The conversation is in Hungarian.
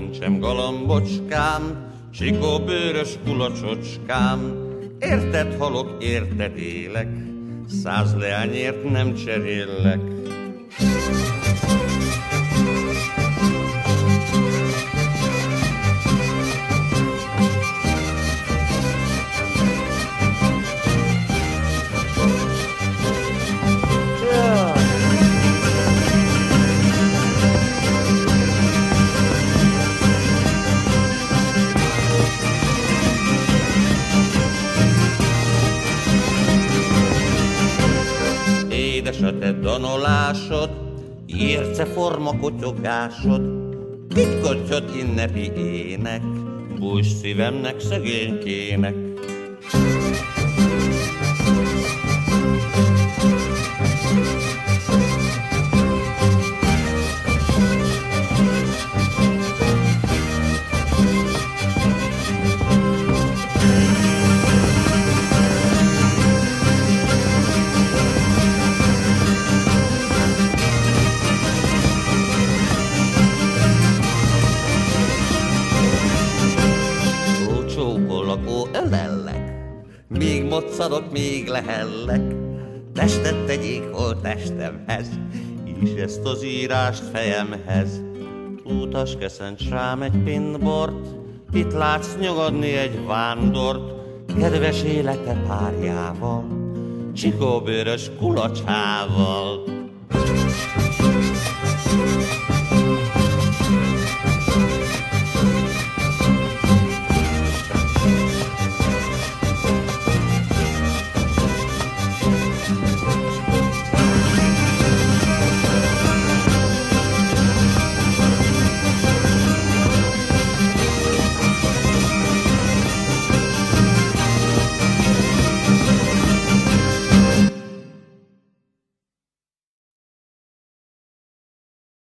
kincsem, galambocskám, Csikó bőrös kulacsocskám, Érted halok, érted élek, Száz leányért nem cseréllek. Édes a te danolásod, Érce forma kotyogásod, Titkottyot ünnepi ének, Bújs szívemnek, szegénykének. Csókollak, ó, ölellek, míg moccadok, még lehellek, testet tegyék hol testemhez, és ezt az írást fejemhez. Utas keszencs rám egy pinbort, itt látsz nyugodni egy vándort, kedves élete párjával, csikóbőrös kulacsával.